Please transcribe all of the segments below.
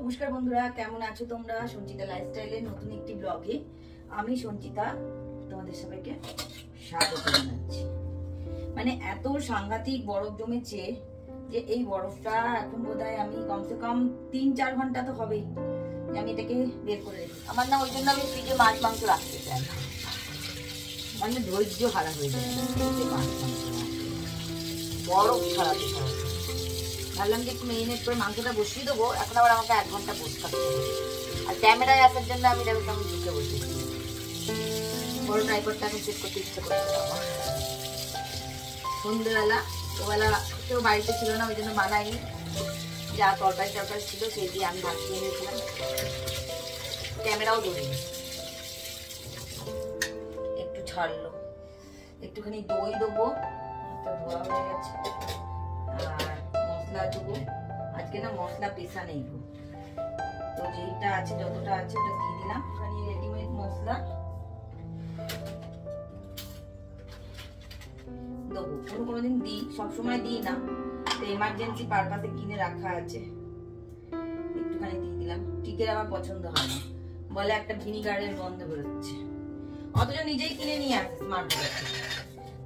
নমস্কার বন্ধুরা, কেমন আছো তোমরা? সঞ্চিতা লাইফস্টাইলের নতুন একটি ব্লগে আমি সঞ্চিতা, তোমাদের সবাইকে স্বাগত জানাচ্ছি। মানে এত সাংঘাতিক বরফ জমেছে যে এই বরফটা এখন বোধহয় আমি কমসে কম তিন চার ঘণ্টা তো হবেই আমি এটাকে বের করে রেখে আমার না ওই জন্য আমি ফ্রিজে মাছ মাংস রাখতে চাই। মানে ধৈর্য হারা হয়ে যায় বরফ ছাড়াতে। ভাবলাম যে একটু মেরিনেট করে মাংসটা বসিয়ে দেবো। এখন আবার আমাকে এক ঘণ্টা বসে থাকতে হবে। আর ক্যামেরায় আসার জন্য আমি দেখো কেমন ঢুকে বসেছি। বড় ট্রাইপডটা আমি চেক করতে ইচ্ছে করছে সন্ধ্যেবেলা ওবেলা কেউ বাড়িতে ছিল না, ওই জন্য বানাইনি যা তরকারি টরকারি ছিল, সেই দিয়ে আমি ভাত খেয়ে নিয়েছিলাম। ক্যামেরাও ধরিনি। একটু ছাড়লো। একটুখানি দই দেবো। তো ধোয়া হয়ে গেছে। আর দেবো। আজকে না মশলা পেশা নেই গো। তো যেইটা আছে, যতটা আছে, ওটা দিয়ে দিলাম। ওখানে রেডিমেড মশলা দেবো। কোনো কোনোদিন দিই, সবসময় দিই না। তো এমার্জেন্সি পারপাসে কিনে রাখা আছে। একটুখানি দিয়ে দিলাম। টিকের আমার পছন্দ হয় না। বলে একটা ভিনিগারের গন্ধ বেরোচ্ছে। অথচ নিজেই কিনে নিয়ে আসে স্মার্ট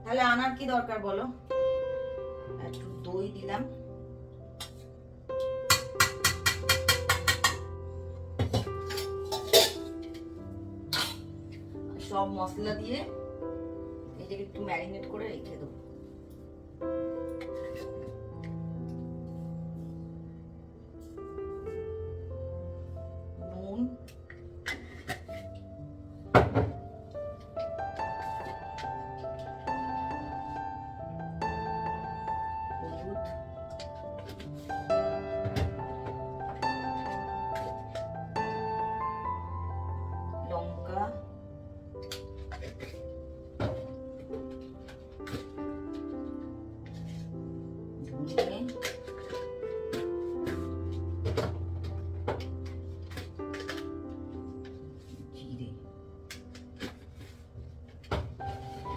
তাহলে আনার কি দরকার বলো? একটু দই দিলাম। সব মশলা দিয়ে এটাকে একটু ম্যারিনেট করে রেখে দেবো।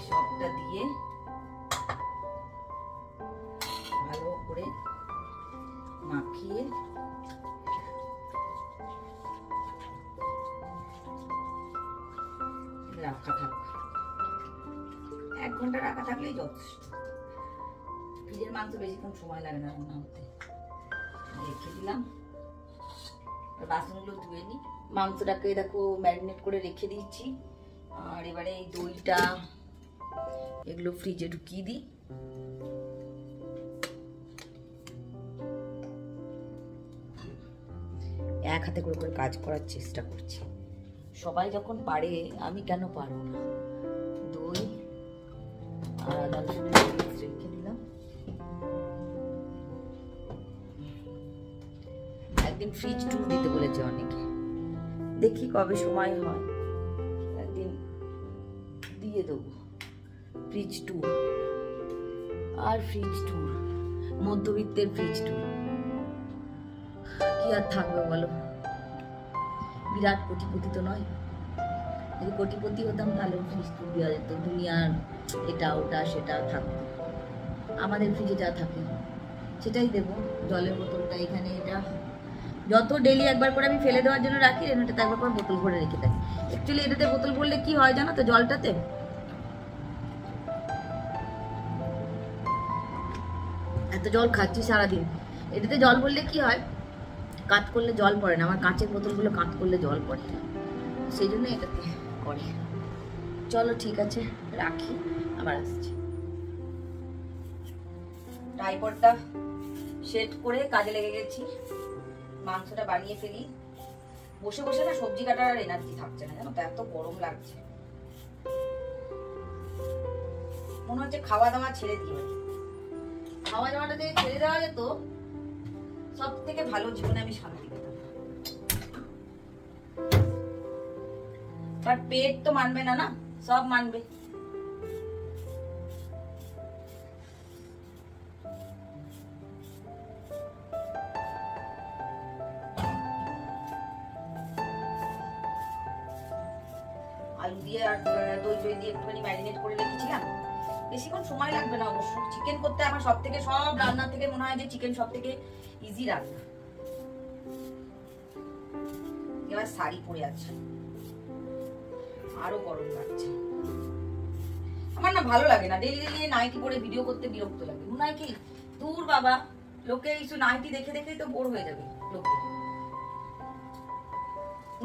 সবটা দিয়ে ভালো করে মাখিয়ে রাখা থাক। এক ঘণ্টা রাখা থাকলেই যথেষ্ট। ফ্রিজের মাংস বেশিক্ষণ সময় লাগে না রান্না হতে রেখে দিলাম। বাসনগুলো ধুয়ে নিই মাংসটাকে দেখো ম্যারিনেট করে রেখে দিয়েছি। আর এবারে এই দইটা এগুলো ফ্রিজে ঢুকিয়ে দিই। এক হাতে করে করে কাজ করার চেষ্টা করছি। সবাই যখন পারে, আমি কেন পারব না? দই, আর আদা রেখে দিলাম। একদিন ফ্রিজ ট্যুর দিতে বলেছে অনেকে। দেখি কবে সময় হয়। একদিন দিয়ে দেবো। ফ্রিজ ট্যুর আর ফ্রিজ ট্যুর মধ্যবিত্তের ফ্রিজ ট্যুর কি আর থাকবে বলো? বিরাট কোটিপতি তো নয়। যদি কোটিপতি হতাম, তাহলে ফ্রিজ ট্যুর দেওয়া যেত। দুনিয়ার এটা, ওটা, সেটা থাকতো আমাদের ফ্রিজে যা থাকে। সেটাই দেবো। জলের বোতলটা এখানে, এটা। যত ডেলি একবার করে আমি ফেলে দেওয়ার জন্য রাখি রেনোটাতে একবার করে বোতল ভরে রেখে দেয়। অ্যাকচুয়ালি এটাতে বোতল ভরলে কি হয় জানো তো, জলটাতে? এত জল খাচ্ছি সারাদিন। এটাতে জল বললে কি হয়? কাত করলে জল পড়ে না। আমার কাঁচের বোতলগুলো কাত করলে জল পড়ে সেই জন্য এটাতে করে। চলো ঠিক আছে, রাখি। আবার আসছি। ট্রাইপডটা সেট করে কাজে লেগে গেছি। মাংসটা বানিয়ে ফেলি। বসে বসে না সবজি কাটার আর এনার্জি থাকছে না, জানো তো? এত গরম লাগছে। মনে হচ্ছে খাওয়া দাওয়া ছেড়ে দিয়ে খাওয়া দাওয়াটা যদি ছেড়ে দেওয়া যেত সব থেকে ভালো জীবনে আমি শান্তি পেতাম। পেট তো মানবে না না, সব মানবে। আলু দিয়ে আর দই দই দিয়ে একটুখানি ম্যারিনেট করে রেখেছিলাম। বেশিক্ষণ সময় লাগবে না অবশ্য। চিকেন করতে আমার সব থেকে সব রান্না থেকে মনে হয় যে চিকেন সব থেকে ইজি রান্না। এবার শাড়ি পরে আছে। আরও গরম লাগছে। আমার না ভালো লাগে না। ডেলি ডেলি নাইটি পরে ভিডিও করতে বিরক্ত লাগে। মনে হয় কি, দূর বাবা, লোকে কিছু নাইটি দেখে, দেখেই তো বোর হয়ে যাবে লোকে।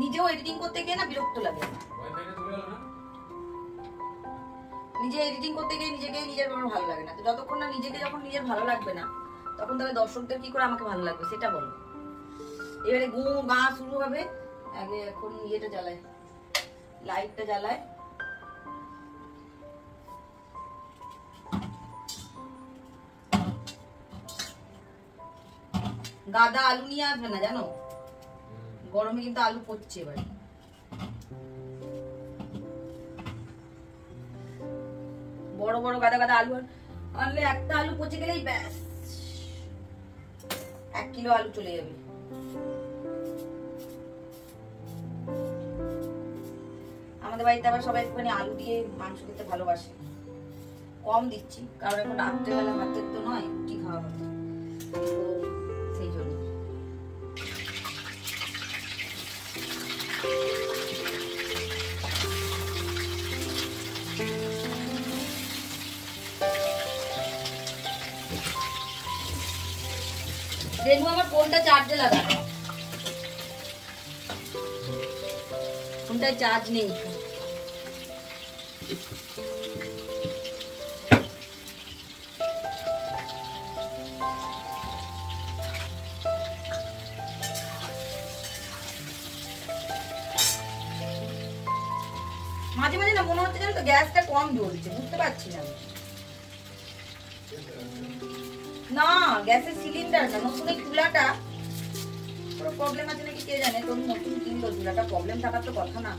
নিজেও এডিটিং করতে গিয়ে না বিরক্ত লাগে। নিজে এডিটিং করতে গিয়ে নিজেকে নিজের আমার ভালো লাগে না। তো যতক্ষণ না নিজেকে যখন নিজের ভালো লাগবে না তখন তবে দর্শকদের কি করে আমাকে ভালো লাগবে সেটা বলো। এবারে গু গা শুরু হবে। আগে এখন ইয়েটা জ্বালায় লাইটটা জ্বালায়। গাদা আলু নিয়ে আসবে না জানো? গরমে কিন্তু আলু পড়ছে এবারে। বড় বড় গাদা গাদা আলু আনলে একটা আলু পচে গেলেই ব্যাস। এক কিলো আলু চলে যাবে। আমাদের বাড়িতে আবার সবাই একটুখানি আলু দিয়ে মাংস খেতে ভালোবাসে। কম দিচ্ছি, কারণ এখন রাত্রেবেলা ভাতের ফোনটা চার্জে লাগা ফোনটায় চার্জ নেই। মাঝে মাঝে না মনে হচ্ছে জানো তো, গ্যাসটা কম জ্বলছে, বুঝতে পারছি না না, গ্যাসের সিলিন্ডার না, নতুন চুলাটা। কোনো প্রবলেম আছে নাকি কে জানে? তুমি নতুন কিনলো, চুলাটা প্রবলেম থাকার তো কথা না।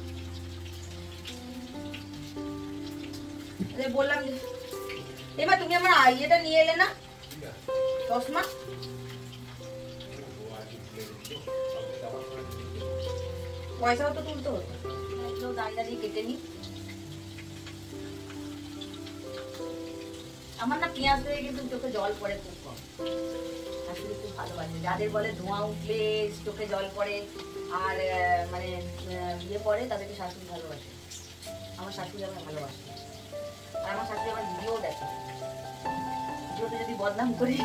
বললাম এবার তুমি আমার ইয়েটা নিয়ে এলে না? চশমা? পয়সাও তো তুলতে হতো দাঁড়িয়ে দাঁড়িয়ে কেটে নি আমার না পেঁয়াজ দিয়ে কিন্তু চোখে জল পড়ে খুব কম। আসলে খুব ভালোবাসে। যাদের বলে ধোঁয়া উঠলে চোখে জল পড়ে আর মানে ইয়ে পড়ে, তাদেরকে শাশুড়ি ভালোবাসে। আমার শাশুড়ি আমার ভালোবাসে। আর আমার শাশুড়ি আমার ভিডিও দেখে। ভিডিওতে যদি বদনাম করি,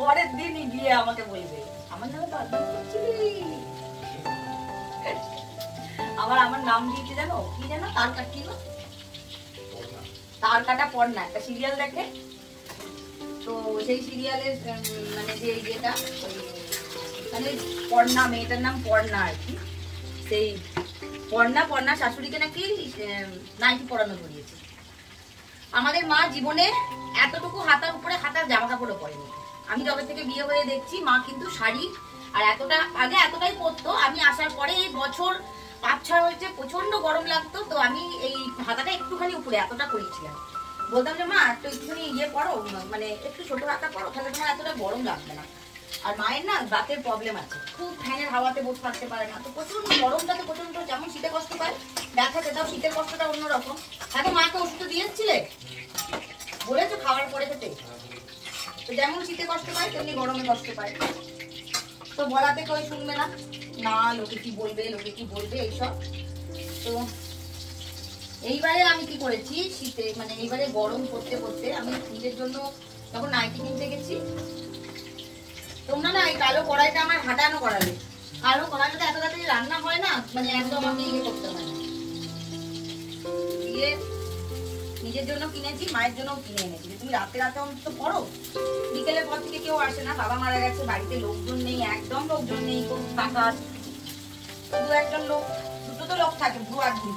পরের দিনই গিয়ে আমাকে বলবে, আমার নামে বদনাম করছিলি? আবার আমার নাম দিয়েছে জানো? কি জানো? তার কাটি না তার কাটা পড়না একটা সিরিয়াল দেখে। তো সেই সিরিয়ালের মানে যে ইয়েটা মানে পর্ণা, মেয়েটার নাম পর্ণা আর কি। সেই পর্ণা পর্ণা শাশুড়িকে নাকি নাইটি পরানো ধরিয়েছে। আমাদের মা জীবনে এতটুকু হাতার উপরে হাতার জামা কাপড়ও পরেনি। আমি যবে থেকে বিয়ে হয়ে দেখছি, মা কিন্তু শাড়ি, আর এতটা, আগে এতটাই পরতো। আমি আসার পরে এই বছর পাঁচ ছয় হয়েছে প্রচণ্ড গরম লাগতো, তো আমি এই হাতাটা একটুখানি উপরে, এতটা করেছিলাম। বলতাম যে, মা, একটু একটুখানি ইয়ে করো মানে একটু ছোট হাতা করো তাহলে তোমার এতটা গরম লাগবে না? আর মায়ের না দাঁতের প্রবলেম আছে। খুব ফ্যানের হাওয়াতে বসে থাকতে পারে না। তো প্রচণ্ড গরমটাতে প্রচণ্ড যেমন শীতে কষ্ট পায় ব্যথাতে তাও শীতের কষ্টটা অন্যরকম। এখন মাকে ওষুধ দিয়ে এসেছিলে বলেছ খাওয়ার পরে খেতে। তো যেমন শীতে কষ্ট পায়, তেমনি গরমে কষ্ট পায়। তো বলাতে কেউ শুনবে না। না, লোকে কি বলবে, লোকে কি বলবে, এইসব। তো এইবারে আমি কি করেছি, শীতে মানে এইবারে গরম করতে করতে আমি নিজের জন্য যখন নাইটি কিনতে গেছি, তোমরা না এই কালো কড়াইটা আমার হাঁটানো করালে। কালো কড়াইটা এত তাড়াতাড়ি রান্না হয় না মানে একদম আমি ইয়ে করতে হয় না। দিয়ে নিজের জন্য কিনেছি, মায়ের জন্য কিনে এনেছি। তুমি রাতে রাতে অন্তত পড়ো, বিকেলের পর থেকে কেউ আসে না, বাবা মারা গেছে, বাড়িতে লোকজন নেই, একদম লোকজন নেই, কোন টাকা শুধু একজন লোক, দুটো তো লোক থাকে ভুয়া একদিন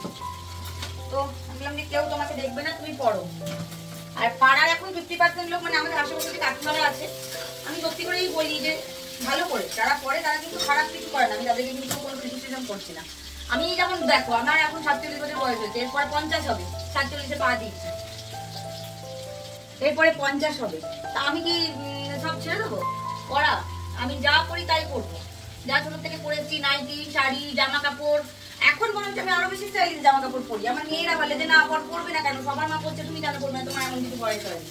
তো আমি বললাম যে কেউ তোমাকে দেখবে না, তুমি পড়ো। আর পাড়ার এখন ফিফটি পার্সেন্ট লোক মানে আমাদের আশেপাশে যে কাকিমারা আছে, আমি সত্যি করেই বলি যে ভালো করে, যারা পড়ে তারা কিন্তু খারাপ কিছু করে না, আমি তাদেরকে কিন্তু কোনো ক্রিটিসিজম করছি না। আমি যেমন দেখো, আমার এখন সাতচল্লিশ বছর বয়স হয়েছে, এরপরে পঞ্চাশ হবে, সাতচল্লিশে পা দিচ্ছি এরপরে পঞ্চাশ হবে। তা আমি কি সব ছেড়ে দেবো? পড়া, আমি যা করি তাই করব। যা ছোট থেকে পরেছি নাইটি শাড়ি জামা কাপড় এখন বরঞ্চ আমি আরও বেশি স্টাইলিশ জামা কাপড় পরি। আমার মেয়েরা বলে যে, না, পর পরবে না কেন? সবার মা পড়ছে তুমি কেন পড়বে না? তোমার এমন কিছু বয়স হয়নি।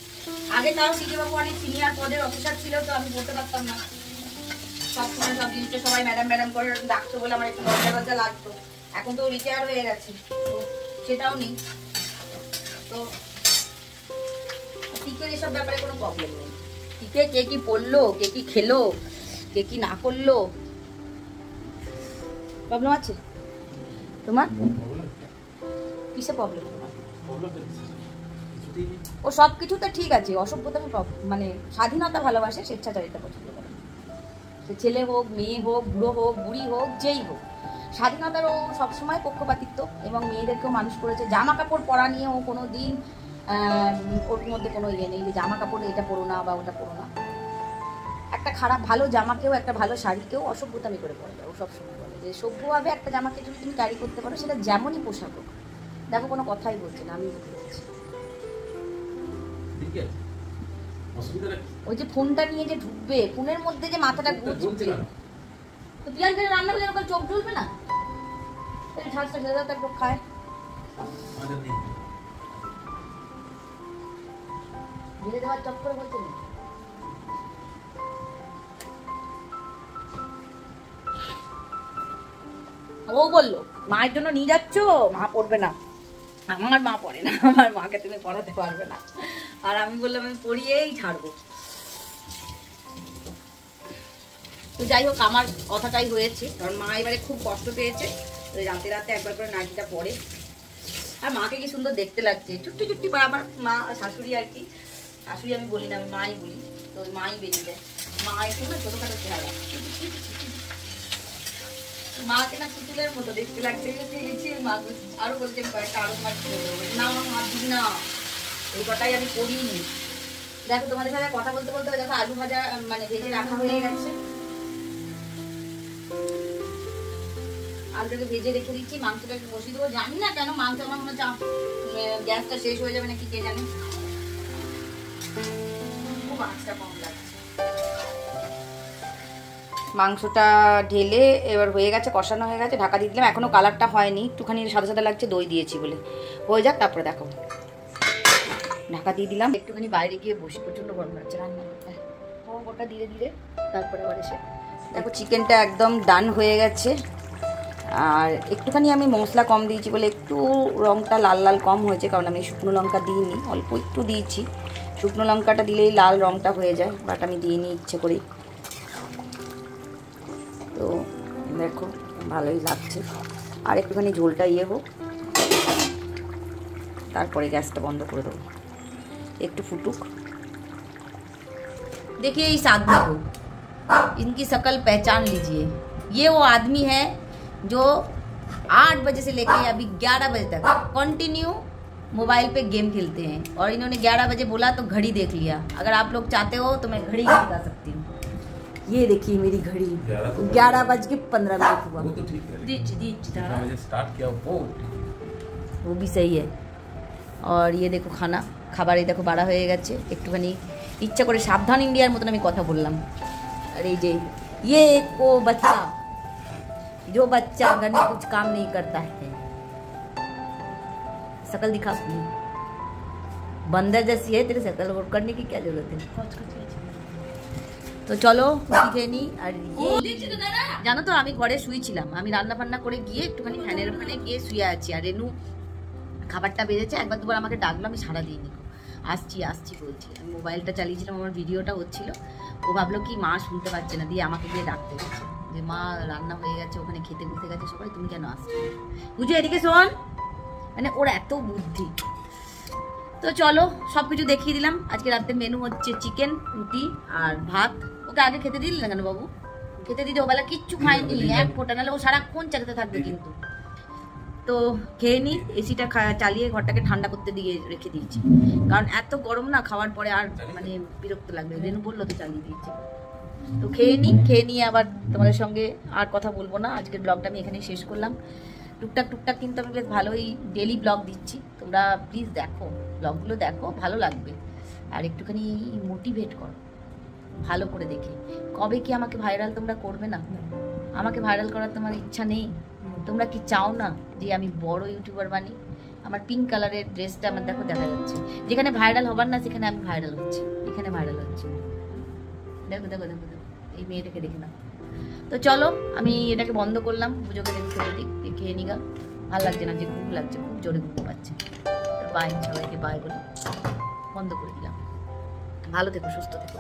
আগে তাও সিজে বাবু অনেক সিনিয়র পদের অফিসার ছিল, তো আমি পড়তে পারতাম না। সবসময় সব জিনিসটা সবাই ম্যাডাম ম্যাডাম করে ডাকতো বলে আমার একটু লজ্জা লজ্জা লাগতো। এখন তো রিটায়ার হয়ে গেছে সেটাও নেই। তো টিকের এসব ব্যাপারে কোনো প্রবলেম নেই। টিকে কে কি পড়ল কে কি খেলো, কে কি না করল প্রবলেম আছে? তোমার? কিসে প্রবলেম ও সব কিছুতে ঠিক আছে, অসভ্যতা মানে স্বাধীনতা ভালোবাসে, স্বেচ্ছাচারিতা পছন্দ করে। সে ছেলে হোক, মেয়ে হোক, বুড়ো হোক, বুড়ি হোক, যেই হোক। স্বাধীনতার ও সবসময় পক্ষপাতিত্ব এবং মেয়েদেরকেও মানুষ করেছে। জামা কাপড় পরা নিয়ে ও কোনো দিন ওর মধ্যে কোনো ইয়ে নেই যে জামা কাপড় এটা পরো না বা ওটা পরো না। একটা খারাপ ভালো জামাকেও, একটা ভালো শাড়িকেও অসভ্যতামি করে পরে ও সবসময়। যে সভ্যভাবে একটা জামাকে যদি তুমি ক্যারি করতে পারো সেটা যেমনই পোশাক হোক। দেখো কোনো কথাই বলছে না আমি? ওই যে ফোনটা নিয়ে যে ঢুকবে ফোনের মধ্যে যে মাথাটা ঘুরছে? তো পিয়াজ করে রান্না করলে ওরকম চোখ ঢুলবে না? ঝাঁসটা ছেড়ে দাও তো একটু খায়। ঢেলে দেওয়ার চক করে বলছে না ও বলল, মায়ের জন্য নিয়ে যাচ্ছ? মা পড়বে না। আমার মা পড়ে না, আমার মাকে তুমি পড়াতে পারবে না। আর আমি বললাম, আমি পড়িয়েই ছাড়বো। তো যাই হোক, আমার কথাটাই হয়েছে। কারণ মা এবারে খুব কষ্ট পেয়েছে। রাতে রাতে একবার করে নাইটিটা পড়ে আর মাকে কি সুন্দর দেখতে লাগছে। চুট্টি চুট্টি পা আমার মা, শাশুড়ি আর কি। শাশুড়ি আমি বলি না, আমি মাই বলি। তো মাই বেরিয়ে দেয় মা একটু না ছোটোখাটো চেহারা। মাকে না পুতুলের মতো দেখতে লাগছে। গেছি মা। আরও বলছে কয়েকটা আরও দেবো না মাছ দিবি না। এই কটাই আমি করিনি। দেখো তোমাদের সাথে কথা বলতে বলতে দেখো আলু ভাজা মানে ভেজে রাখা হয়ে গেছে। আলুটাকে ভেজে রেখে দিচ্ছি মাংসটা একটু বসিয়ে দেবো। জানি না কেন মাংস আমার মনে আহ, গ্যাসটা শেষ হয়ে যাবে নাকি কে জানে। খুব আঁচটা কম লাগছে। মাংসটা ঢেলে এবার হয়ে গেছে, কষানো হয়ে গেছে, ঢাকা দিয়ে দিলাম। এখনও কালারটা হয়নি, একটুখানি সাদা সাদা লাগছে, দই দিয়েছি বলে। হয়ে যাক, তারপরে দেখো। ঢাকা দিয়ে দিলাম। একটুখানি বাইরে গিয়ে বসে প্রচণ্ড গরম লাগছে রান্না ওটা ধীরে ধীরে, তারপরে আবার এসে। দেখো, চিকেনটা একদম ডান হয়ে গেছে। আর একটুখানি আমি মশলা কম দিয়েছি বলে একটু রঙটা লাল লাল কম হয়েছে, কারণ আমি শুকনো লঙ্কা দিইনি, অল্প একটু দিয়েছি। শুকনো লঙ্কাটা দিলেই লাল রঙটা হয়ে যায়, বাট আমি দিইনি ইচ্ছে করেই। দেখো ভালোই লাগছে আর একটুখানি ঝোলটা ইয়ে হোক তারপরে গ্যাসটা বন্ধ করে দেবো একটু ফুটুক देखिए इस आदमी को इनकी शकल पहचान लीजिए ये वो आदमी है जो आठ बजे से लेकर अभी ग्यारह बजे तक कंटिन्यू मोबाइल पे गेम खेलते हैं और इन्होंने ग्यारह बजे बोला तो घड़ी देख लिया अगर आप लोग चाहते हो तो मैं घड़ी भी दिखा सकती हूँ ये देखिए मेरी घड़ी 11 तो- ग्यारह बज के पंद्रह मिनट हुआ वो तो ठीक है दीच दीच जितना बजे स्टार्ट किया वो वो भी सही है और ये देखो खाना খাবার এই দেখো বাড়া হয়ে গেছে একটুখানি ইচ্ছা করে সাবধান ইন্ডিয়ার মতন আমি কথা বললাম আর এই যে ये को बच्चा जो बच्चा घर में कुछ काम नहीं करता है शकल दिखा अपनी बंदर जैसी है तेरी शकल और करने की क्या जरूरत है তো চলো খেয়ে নিই আর জানো তো, আমি ঘরে শুয়েছিলাম আমি রান্না বান্না করে গিয়ে একটুখানি ফ্যানের ওখানে গিয়ে শুয়ে আছি। আর রেনু খাবারটা বেড়েছে, একবার দুবার আমাকে ডাকলো, আমি সারা দিইনি আসছি আসছি বলছি। আমি মোবাইলটা চালিয়েছিলাম, আমার ভিডিওটা হচ্ছিল। ও ভাবলো কি, মা শুনতে পাচ্ছে না, দিয়ে আমাকে গিয়ে ডাকতে গেছে যে মা, রান্না হয়ে গেছে, ওখানে খেতে বসে গেছে সবাই, তুমি কেন আসছো? বুঝো, এদিকে শোন। মানে ওর এত বুদ্ধি। তো চলো সব কিছু দেখিয়ে দিলাম। আজকে রাতের মেনু হচ্ছে চিকেন রুটি আর ভাত। ওকে আগে খেতে দিলি না কেন বাবু? খেতে দিতে ওবেলা কিচ্ছু খায়নি এক ফোটা নাহলে ও সারাক্ষণ চালাতে থাকবে কিন্তু। তো খেয়ে নি এসিটা চালিয়ে ঘরটাকে ঠান্ডা করতে দিয়ে রেখে দিয়েছি। কারণ এত গরম না খাওয়ার পরে আর মানে বিরক্ত লাগবে। রেনু বলল তো চালিয়ে দিয়েছি। তো খেয়ে নি খেয়ে নিয়ে আবার তোমাদের সঙ্গে আর কথা বলব না। আজকের ব্লগটা আমি এখানেই শেষ করলাম। টুকটাক টুকটাক কিন্তু আমি বেশ ভালোই ডেলি ব্লগ দিচ্ছি। তোমরা প্লিজ দেখো ব্লগগুলো দেখো ভালো লাগবে। আর একটুখানি মোটিভেট করো। ভালো করে দেখে। কবে কি আমাকে ভাইরাল তোমরা করবে না? আমাকে ভাইরাল করার তোমার ইচ্ছা নেই? তোমরা কি চাও না যে আমি বড় ইউটিউবার বানি? আমার পিঙ্ক কালারের ড্রেসটা আমার দেখো, দেখা যাচ্ছে। যেখানে ভাইরাল হবার না, সেখানে আমি ভাইরাল হচ্ছি। এখানে ভাইরাল হচ্ছে। দেখো দেখো দেখো দেখো। এই মেয়েটাকে দেখে না তো চলো, আমি এটাকে বন্ধ করলাম। পুজোকে দেখতে খেয়ে নিগা ভালো লাগছে না, যে ঘুম লাগছে, খুব জোরে ঘুম পাচ্ছে। বাই সবাইকে বাই বলে বন্ধ করে দিলাম। ভালো থেকো, সুস্থ থেকো।